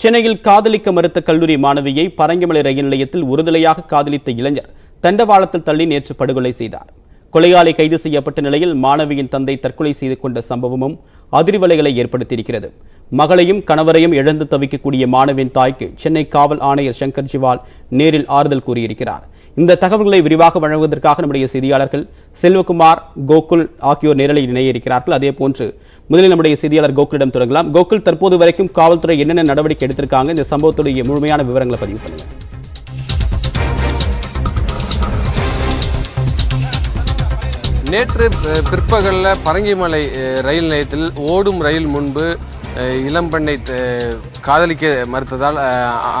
சென்னையில் காதலிக்க மறுத்த கல்லூரி மாணவியை பரங்கிமலை ரயில் நிலையத்தில் ஒருதலையாக காதலித்த இளைஞர் தண்டவாளத்தில் தள்ளி நேற்று படுகொலை செய்தார். கொலையாளி கைது செய்யப்பட்ட நிலையில் மாணவியின் தந்தை தற்கொலை செய்து கொண்ட சம்பவமும் அதிர்வலைகளை ஏற்படுத்தியிருக்கிறது. மகளையும் கணவரையும் இழந்து தவிக்கக்கூடிய மாணவியின் தாய்க்கு சென்னை காவல் ஆணையர் சங்கர் ஜிவால் நேரில் ஆறுதல் கூறியிருக்கிறார். இந்த தகவல்களை விரிவாக வழங்குவதற்காக நம்முடைய செய்தியாளர்கள் செல்வகுமார் கோகுல் ஆகியோர் நேரலில் இணைய இருக்கிறார்கள் அதே போன்று முதலில் நம்முடைய செய்தியாளர் கோகுலிடம் தொடங்கலாம். கோகுல் தற்போது வரைக்கும் காவல்துறை என்னென்ன நடவடிக்கை எடுத்திருக்காங்க? இந்த சம்பவத்துடைய முழுமையான விவரங்களை பதிவு பண்ணுங்கள் நேற்று பிற்பகலில் பிற்பகல்ல பரங்கிமலை ரயில் நிலையத்தில் ஓடும் ரயில் முன்பு இளம்பெண்ணை காதலிக்க மறுத்ததால்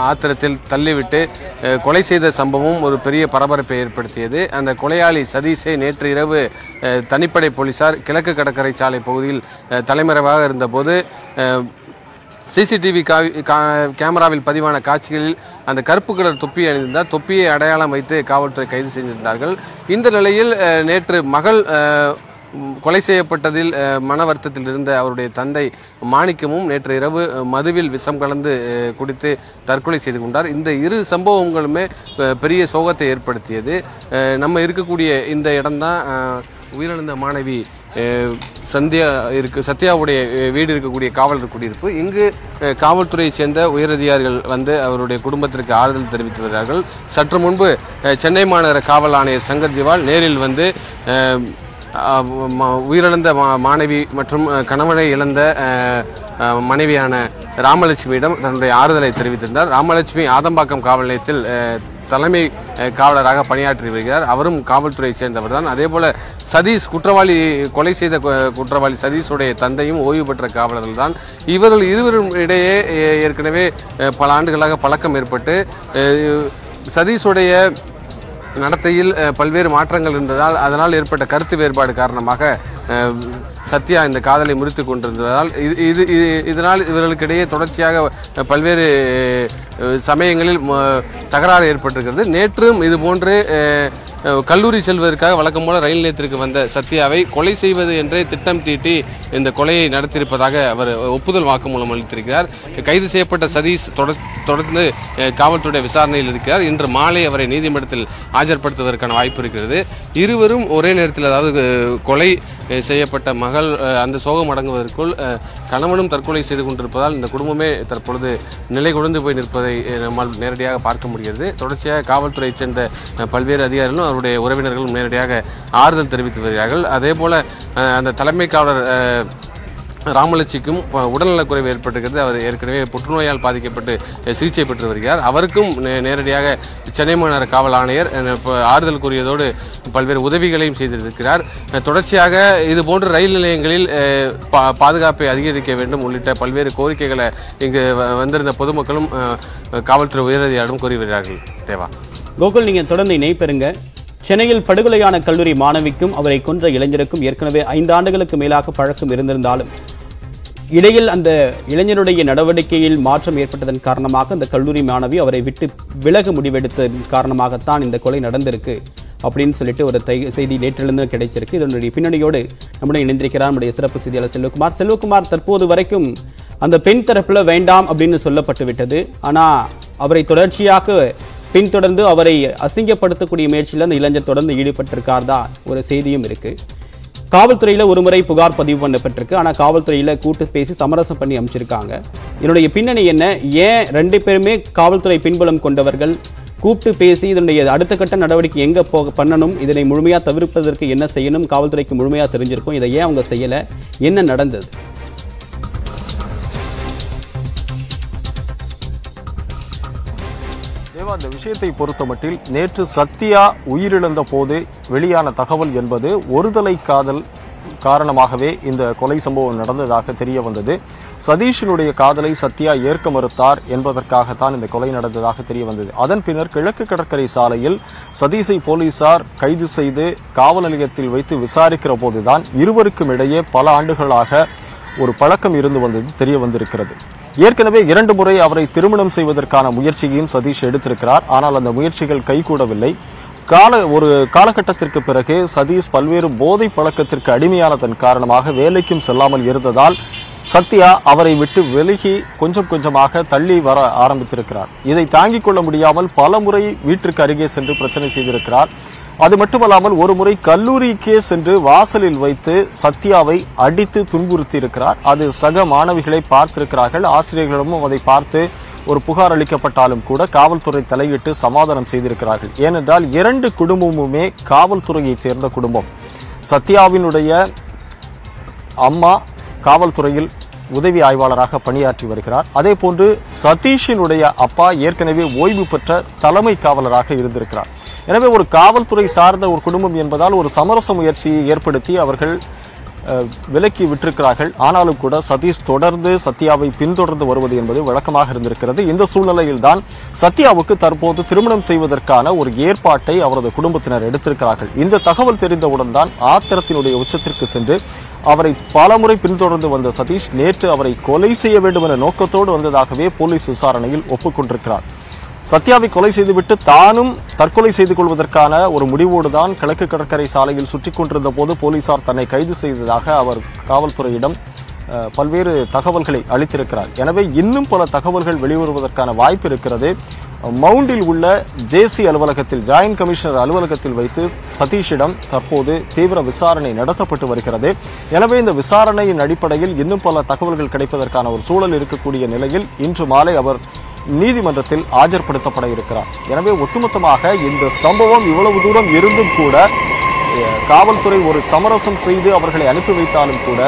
ஆத்திரத்தில் தள்ளிவிட்டு கொலை செய்த சம்பவம் ஒரு பெரிய பரபரப்பை ஏற்படுத்தியது. அந்த கொலையாளி சதீஷை நேற்று இரவு தனிப்படை போலீசார் கிழக்கு கடற்கரை சாலை பகுதியில் தலைமறைவாக இருந்தபோது சிசிடிவி கேமராவில் பதிவான காட்சிகளில் அந்த கருப்பு கலர் தொப்பி அணிந்திருந்தார். தொப்பியை அடையாளம் வைத்து காவல்துறை கைது செய்திருந்தார்கள் இந்த நிலையில் நேற்று மகள் கொலை செய்யப்பட்டதில் மன வருத்தத்தில் இருந்த அவருடைய தந்தை மாணிக்கமும் நேற்று இரவு மதுவில் விஷம் கலந்து குடித்து தற்கொலை செய்து கொண்டார். இந்த இரு சம்பவங்களுமே பெரிய சோகத்தை ஏற்படுத்தியது. நம்ம இருக்கக்கூடிய இந்த இடம்தான் உயிரிழந்த மாணவி சந்தியா இருக்கு சத்யாவுடைய வீடு இருக்கக்கூடிய காவலர் குடியிருப்பு. இங்கு காவல்துறையை சேர்ந்த உயரதிகாரிகள் வந்து அவருடைய குடும்பத்திற்கு ஆறுதல் தெரிவித்து வருகிறார்கள். சற்று முன்பு சென்னை மாநகர காவல் ஆணையர் சங்கர் ஜிவால் நேரில் வந்து உயிரிழந்த மா- மாணவி மற்றும் கணவனை இழந்த மனைவியான ராமலட்சுமியிடம் தன்னுடைய ஆறுதலை தெரிவித்திருந்தார். ராமலட்சுமி ஆதம்பாக்கம் காவல் நிலையத்தில் தலைமை காவலராக பணியாற்றி வருகிறார். அவரும் காவல்துறையை சேர்ந்தவர் தான். அதே போல சதீஷ் குற்றவாளி கொலை செய்த குற்றவாளி சதீஷுடைய தந்தையும் ஓய்வு பெற்ற காவலர்கள் தான். இவர்கள் இருவரும் இடையே ஏற்கனவே பல ஆண்டுகளாக பழக்கம் ஏற்பட்டு சதீஷுடைய நடத்தையில் பல்வேறு மாற்றங்கள் இருந்ததால் அதனால் ஏற்பட்ட கருத்து வேறுபாடு காரணமாக சத்யா இந்த காதலை முறித்து கொண்டிருந்ததால் இது இது இது- இதனால் இவர்களுக்கிடையே தொடர்ச்சியாக பல்வேறு சமயங்களில் ம- தகராறு ஏற்பட்டிருக்கிறது. நேற்றும் இது போன்று கல்லூரி செல்வதற்காக வழக்கம் போல ரயில் நிலையத்திற்கு வந்த சத்யாவை கொலை செய்வது என்றே திட்டம் தீட்டி இந்த கொலையை நடத்தியிருப்பதாக அவர் ஒப்புதல் வாக்குமூலம் அளித்திருக்கிறார். கைது செய்யப்பட்ட சதீஷ் தொடர் தொடர்ந்து காவல்துறை விசாரணையில் இருக்கிறார். இன்று மாலை அவரை நீதிமன்றத்தில் ஆஜர்படுத்துவதற்கான வாய்ப்பு இருக்கிறது. இருவரும் ஒரே நேரத்தில் அதாவது கொலை செய்யப்பட்ட மகள் அந்த சோகம் அடங்குவதற்குள் கணவனும் தற்கொலை செய்து கொண்டிருப்பதால் இந்த குடும்பமே தற்பொழுது நிலை கொண்டு போய் நிற்பதை நம்மால் நேரடியாக பார்க்க முடிகிறது. தொடர்ச்சியாக காவல்துறையைச் சேர்ந்த பல்வேறு அதிகாரிகளும் அவருடைய உறவினர்களும் நேரடியாக ஆறுதல் தெரிவித்து வருகிறார்கள். அதே போல அந்த தலைமை காவலர் ராமலட்சிக்கும் உடல்நலக்குறைவு ஏற்பட்டிருக்கிறது. அவர் ஏற்கனவே புற்றுநோயால் பாதிக்கப்பட்டு சிகிச்சை பெற்று வருகிறார். அவருக்கும் நே- நேரடியாக சென்னை மாநகர காவல் ஆணையர் ஆறுதல் கூறியதோடு பல்வேறு உதவிகளையும் செய்திருக்கிறார். தொடர்ச்சியாக இதுபோன்று ரயில் நிலையங்களில் பா- பாதுகாப்பை அதிகரிக்க வேண்டும் உள்ளிட்ட பல்வேறு கோரிக்கைகளை இங்கு வ- வந்திருந்த பொதுமக்களும் காவல்துறை உயரதிகாரிடம் கூறி வருகிறார்கள். தேவா. கோகுல் நீங்கள் தொடர்ந்து இணைப்பெறுங்க சென்னையில் படுகொலையான கல்லூரி மாணவிக்கும் அவரை கொன்ற இளைஞருக்கும் ஏற்கனவே ஐந்து ஆண்டுகளுக்கு மேலாக பழக்கம் இருந்திருந்தாலும் இடையில் அந்த இளைஞருடைய நடவடிக்கையில் மாற்றம் ஏற்பட்டதன் காரணமாக அந்த கல்லூரி மாணவி அவரை விட்டு விலக முடிவெடுத்ததன் காரணமாகத்தான் இந்த கொலை நடந்திருக்கு அப்படின்னு சொல்லிட்டு ஒரு தை செய்தி நேற்றிலிருந்து கிடைச்சிருக்கு. இதனுடைய பின்னணியோடு நம்முடைய இணைந்திருக்கிறார் நம்முடைய சிறப்பு செய்தியாளர் செல்வகுமார். செல்வகுமார் தற்போது வரைக்கும் அந்த பெண் தரப்பில் வேண்டாம் அப்படின்னு சொல்லப்பட்டு விட்டது ஆனால் அவரை தொடர்ச்சியாக பின்தொடர்ந்து அவரை அசிங்கப்படுத்தக்கூடிய முயற்சியில் அந்த இளைஞர் தொடர்ந்து ஈடுபட்டிருக்கார் தான் ஒரு செய்தியும் இருக்குது காவல்துறையில் ஒரு முறை புகார் பதிவு பண்ணப்பட்டிருக்கு. ஆனால் காவல்துறையில் கூட்டு பேசி சமரசம் பண்ணி அமைச்சிருக்காங்க. இதனுடைய பின்னணி என்ன? ஏன் ரெண்டு பேருமே காவல்துறை பின்புலம் கொண்டவர்கள்? கூப்பிட்டு பேசி இதனுடைய அடுத்த கட்ட நடவடிக்கை எங்கே போக பண்ணணும்? இதனை முழுமையாக தவிர்ப்பதற்கு என்ன செய்யணும்? காவல்துறைக்கு முழுமையாக தெரிஞ்சிருக்கும். இதை ஏன் அவங்க செய்யலை? என்ன நடந்தது? தேவா அந்த விஷயத்தை பொறுத்தமட்டில் நேற்று சத்யா உயிரிழந்த போது வெளியான தகவல் என்பது ஒருதலை காதல் காரணமாகவே இந்த கொலை சம்பவம் நடந்ததாக தெரிய வந்தது. சதீஷினுடைய காதலை சத்யா ஏற்க மறுத்தார் என்பதற்காகத்தான் இந்த கொலை நடந்ததாக தெரிய வந்தது. அதன் பின்னர் கிழக்கு கடற்கரை சாலையில் சதீஷை போலீசார் கைது செய்து காவல் நிலையத்தில் வைத்து விசாரிக்கிற போதுதான் இருவருக்கும் இடையே பல ஆண்டுகளாக ஒரு பழக்கம் இருந்து வந்தது தெரிய வந்திருக்கிறது. ஏற்கனவே இரண்டு முறை அவரை திருமணம் செய்வதற்கான முயற்சியையும் சதீஷ் எடுத்திருக்கிறார். ஆனால் அந்த முயற்சிகள் கைகூடவில்லை. கால ஒரு காலகட்டத்திற்கு பிறகு சதீஷ் பல்வேறு போதை பழக்கத்திற்கு அடிமையானதன் காரணமாக வேலைக்கும் செல்லாமல் இருந்ததால் சத்யா அவரை விட்டு விலகி கொஞ்சம் கொஞ்சமாக தள்ளி வர ஆரம்பித்திருக்கிறார். இதை தாங்கிக் கொள்ள முடியாமல் பல முறை வீட்டிற்கு அருகே சென்று பிரச்சனை செய்திருக்கிறார். அது மட்டுமல்லாமல் ஒரு முறை கல்லூரிக்கே சென்று வாசலில் வைத்து சத்யாவை அடித்து துன்புறுத்தி இருக்கிறார் அது சக மாணவிகளை பார்த்திருக்கிறார்கள். ஆசிரியர்களிடமும் அதை பார்த்து ஒரு புகார் அளிக்கப்பட்டாலும் கூட காவல்துறை தலையிட்டு சமாதானம் செய்திருக்கிறார்கள். ஏனென்றால் இரண்டு குடும்பமுமே காவல்துறையைச் சேர்ந்த குடும்பம். சத்யாவினுடைய அம்மா காவல்துறையில் உதவி ஆய்வாளராக பணியாற்றி வருகிறார். அதே போன்று சதீஷினுடைய அப்பா ஏற்கனவே ஓய்வு பெற்ற தலைமை காவலராக இருந்திருக்கிறார். எனவே ஒரு காவல்துறை சார்ந்த ஒரு குடும்பம் என்பதால் ஒரு சமரச முயற்சியை ஏற்படுத்தி அவர்கள் விலக்கி விட்டிருக்கிறார்கள். ஆனாலும் கூட சதீஷ் தொடர்ந்து சத்யாவை பின்தொடர்ந்து வருவது என்பது வழக்கமாக இருந்திருக்கிறது. இந்த சூழ்நிலையில்தான் சத்யாவுக்கு தற்போது திருமணம் செய்வதற்கான ஒரு ஏற்பாட்டை அவரது குடும்பத்தினர் எடுத்திருக்கிறார்கள். இந்த தகவல் தெரிந்தவுடன் தான் ஆத்திரத்தினுடைய உச்சத்திற்கு சென்று அவரை பலமுறை பின்தொடர்ந்து வந்த சதீஷ் நேற்று அவரை கொலை செய்ய வேண்டும் என நோக்கத்தோடு வந்ததாகவே போலீஸ் விசாரணையில் ஒப்புக்கொண்டிருக்கிறார். சத்யாவை கொலை செய்துவிட்டு தானும் தற்கொலை செய்து கொள்வதற்கான ஒரு முடிவோடு தான் கிழக்கு கடற்கரை சாலையில் சுற்றி கொண்டிருந்த போது போலீசார் தன்னை கைது செய்ததாக அவர் காவல்துறையிடம் பல்வேறு தகவல்களை அளித்திருக்கிறார். எனவே இன்னும் பல தகவல்கள் வெளிவருவதற்கான வாய்ப்பு இருக்கிறது. மவுண்டில் உள்ள ஜேசி அலுவலகத்தில் ஜாயின்ட் கமிஷனர் அலுவலகத்தில் வைத்து சதீஷிடம் தற்போது தீவிர விசாரணை நடத்தப்பட்டு வருகிறது. எனவே இந்த விசாரணையின் அடிப்படையில் இன்னும் பல தகவல்கள் கிடைப்பதற்கான ஒரு சூழல் இருக்கக்கூடிய நிலையில் இன்று மாலை அவர் நீதிமன்றத்தில் ஆஜர்படுத்தப்பட இருக்கிறார். எனவே ஒட்டுமொத்தமாக இந்த சம்பவம் இவ்வளவு தூரம் இருந்தும் கூட காவல்துறை ஒரு சமரசம் செய்து அவர்களை அனுப்பி வைத்தாலும் கூட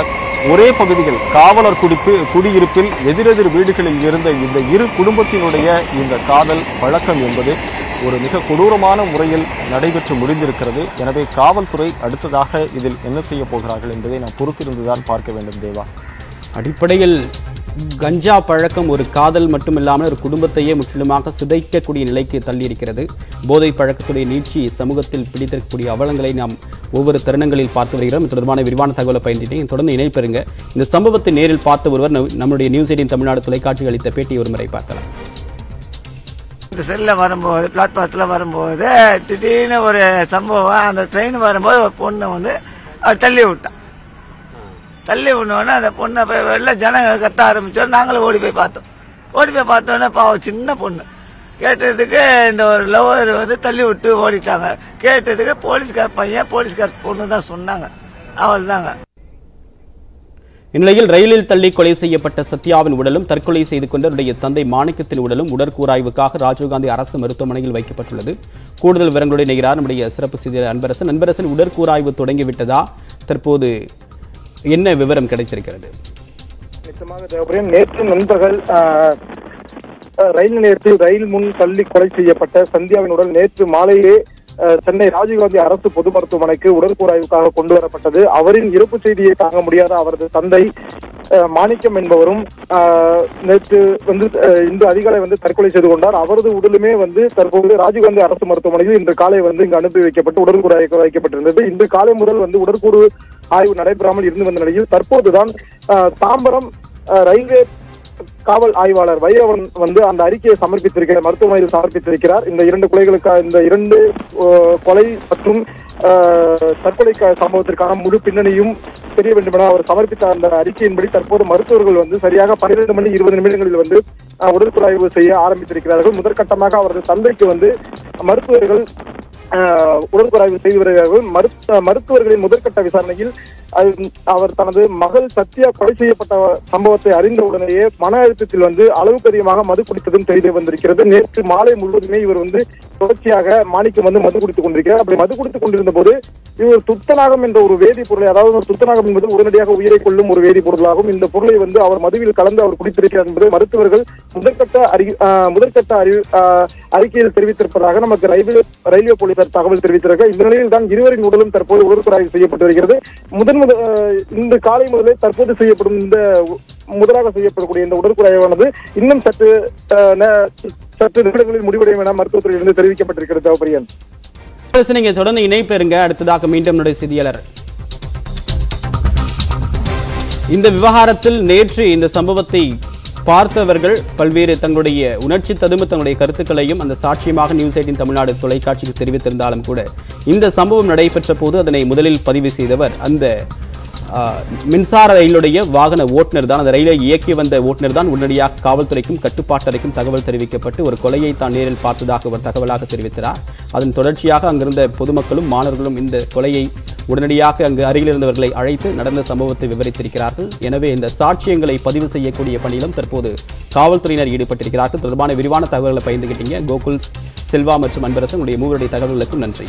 ஒரே பகுதியில் காவலர் குடிப்பு குடியிருப்பில் எதிரெதிர் வீடுகளில் இருந்த இந்த இரு குடும்பத்தினுடைய இந்த காதல் பழக்கம் என்பது ஒரு மிக கொடூரமான முறையில் நடைபெற்று முடிந்திருக்கிறது. எனவே காவல்துறை அடுத்ததாக இதில் என்ன செய்ய போகிறார்கள் என்பதை நாம் பொறுத்திருந்துதான் பார்க்க வேண்டும் தேவா. அடிப்படையில் கஞ்சா பழக்கம் ஒரு காதல் மட்டுமில்லாமல் ஒரு குடும்பத்தையே முற்றிலுமாக சிதைக்கக்கூடிய நிலைக்கு தள்ளியிருக்கிறது. போதை பழக்கத்துடைய நீட்சி சமூகத்தில் பிடித்திருக்கக்கூடிய அவலங்களை நாம் ஒவ்வொரு தருணங்களில் பார்த்து வருகிறோம். தொடர்பான விரிவான தகவலை பயன்படுத்தி தொடர்ந்து இணைப்பெறுங்க இந்த சம்பவத்தை நேரில் பார்த்த ஒருவர் நம்- நம்முடைய நியூஸ் எயிட்டின் தமிழ்நாடு தொலைக்காட்சி அளித்த பேட்டி ஒரு முறை பார்க்கலாம். இந்த செல்லில் வரும்போது பிளாட்பாரத்தில் வரும்போது திடீர்னு ஒரு சம்பவம் அந்த ட்ரெயின் வரும்போது ஒரு பொண்ணை வந்து தள்ளி விட்டான் தள்ளி விடனோடனே அந்த பொண்ணை போய் வெளில ஜனங்க கத்த ஆரம்பிச்சோம். நாங்களும் ஓடி போய் பார்த்தோம். ஓடி போய் பார்த்தோன்னே பாவம் சின்ன பொண்ணு. கேட்டதுக்கு இந்த ஒரு லவர் வந்து தள்ளி விட்டு ஓடிட்டாங்க. கேட்டதுக்கு போலீஸ்கார் பையன் போலீஸ்கார் பொண்ணு தான் சொன்னாங்க. அவள் தாங்க இந்நிலையில் ரயிலில் தள்ளி கொலை செய்யப்பட்ட சத்யாவின் உடலும் தற்கொலை செய்து கொண்ட அவருடைய தந்தை மாணிக்கத்தின் உடலும் உடற்கூராய்வுக்காக ராஜீவ்காந்தி அரசு மருத்துவமனையில் வைக்கப்பட்டுள்ளது. கூடுதல் விவரங்களுடன் இணைகிறார் நம்முடைய சிறப்பு செய்தியாளர் அன்பரசன். அன்பரசன் உடற்கூராய்வு தொடங்கிவிட்டதா? தற்போது என்ன விவரம் கிடைத்திருக்கிறது நிச்சயமாக தேவபிரியன் நேற்று நண்பகல் ஆஹ், ரயில் நிலையத்தில் ரயில் முன் தள்ளி கொலை செய்யப்பட்ட சந்தியாவின் உடல் நேற்று மாலையிலே ஆஹ், சென்னை ராஜீவ்காந்தி அரசு பொது மருத்துவமனைக்கு உடற்கூறாய்வுக்காக கொண்டு வரப்பட்டது. அவரின் இறப்பு செய்தியை தாங்க முடியாத அவரது தந்தை மாணிக்கம் என்பவரும் நேற்று வந்து இன்று அதிகாலை வந்து தற்கொலை செய்து கொண்டார். அவரது உடலுமே வந்து தற்போது ராஜீவ்காந்தி அரசு மருத்துவமனையில் இன்று காலை வந்து இங்கு அனுப்பி வைக்கப்பட்டு உடற்கூறு வைக்கப்பட்டிருந்தது. இன்று காலை முதல் வந்து உடற்கூறு ஆய்வு நடைபெறாமல் இருந்து வந்த நிலையில் தற்போதுதான் தாம்பரம் ரயில்வே காவல் ஆய்வாளர் வைரவன் வந்து அந்த அறிக்கையை சமர்ப்பித்திருக்கிறார் மருத்துவமனையில் சமர்ப்பித்திருக்கிறார். இந்த இரண்டு கொலைகளுக்காக இந்த இரண்டு கொலை மற்றும் தற்கொலை சம்பவத்திற்கான முழு பின்னணியும் தெரிய வேண்டும் என அவர் சமர்ப்பித்த அந்த அறிக்கையின்படி தற்போது மருத்துவர்கள் வந்து சரியாக பன்னிரண்டு மணி இருபது நிமிடங்களில் வந்து ஆஹ், உடற்குழாய்வு செய்ய ஆரம்பித்திருக்கிறார்கள். முதற்கட்டமாக அவரது தந்தைக்கு வந்து மருத்துவர்கள் ஆஹ், செய்து வருகிறார்கள். மருத்துவ மருத்துவர்களின் முதற்கட்ட விசாரணையில் அவர் தனது மகள் சத்யா கொலை செய்யப்பட்ட சம்பவத்தை அறிந்த உடனேயே மன அழுத்தத்தில் வந்து அளவுக்கு அதிகமாக மது குடித்ததும் தெரிய வந்திருக்கிறது. நேற்று மாலை முழுவதுமே இவர் வந்து தொடர்ச்சியாக மாணிக்கம் வந்து மது குடித்துக் கொண்டிருக்கிறார். அப்படி மது குடித்துக் கொண்டிருந்த போது இவர் துத்தநாகம் என்ற ஒரு வேதிப்பொருளை அதாவது ஒரு துத்தநாகம் என்பது உடனடியாக உயிரை கொள்ளும் ஒரு வேதிப்பொருளாகும் இந்த பொருளை வந்து அவர் மதுவில் கலந்து அவர் குடித்திருக்கிறார் என்பது மருத்துவர்கள் முதற்கட்ட அறி முதற்கட்ட அறி அறிக்கையில் தெரிவித்திருப்பதாக நமக்கு ரயில்வே ரயில்வே போலீசார் தகவல் தெரிவித்திருக்க இந்த நிலையில் தான் இருவரின் உடலும் தற்போது உடற்குறாய்வு செய்யப்பட்டு வருகிறது. முதன் முத இந்த காலை முதலே தற்போது செய்யப்படும் இந்த முதலாக செய்யப்படக்கூடிய இந்த உடற்குறாய்வானது இன்னும் சற்று சற்று நிமிடங்களில் முடிவடையும் என மருத்துவத்துறையிலிருந்து தெரிவிக்கப்பட்டிருக்கிறது தேவபிரியன் நீங்க தொடர்ந்து இணைப்பு இருங்க அடுத்ததாக மீண்டும் நம்முடைய செய்தியாளர். இந்த விவகாரத்தில் நேற்று இந்த சம்பவத்தை பார்த்தவர்கள் பல்வேறு தங்களுடைய உணர்ச்சி ததும்ப தங்களுடைய கருத்துக்களையும் அந்த சாட்சியமாக நியூஸ் எயிட்டின் தமிழ்நாடு தொலைக்காட்சிக்கு தெரிவித்திருந்தாலும் கூட இந்த சம்பவம் நடைபெற்ற போது அதனை முதலில் பதிவு செய்தவர் அந்த மின்சார ரயிலுடைய வாகன ஓட்டுநர் தான் அந்த ரயிலை இயக்கி வந்த ஓட்டுநர் தான் உடனடியாக காவல்துறைக்கும் கட்டுப்பாட்டறைக்கும் தகவல் தெரிவிக்கப்பட்டு ஒரு கொலையை தான் நேரில் பார்த்ததாக ஒரு தகவலாக தெரிவித்தார் அதன் தொடர்ச்சியாக அங்கிருந்த பொதுமக்களும் மாணவர்களும் இந்த கொலையை உடனடியாக அங்கு அருகில் இருந்தவர்களை அழைத்து நடந்த சம்பவத்தை விவரித்திருக்கிறார்கள். எனவே இந்த சாட்சியங்களை பதிவு செய்யக்கூடிய பணியிலும் தற்போது காவல்துறையினர் ஈடுபட்டிருக்கிறார்கள். தொடர்பான விரிவான தகவல்களை பகிர்ந்துகிட்டீங்க. கோகுல் செல்வா மற்றும் அன்பரசன் உடைய மூவருடைய தகவல்களுக்கும் நன்றி.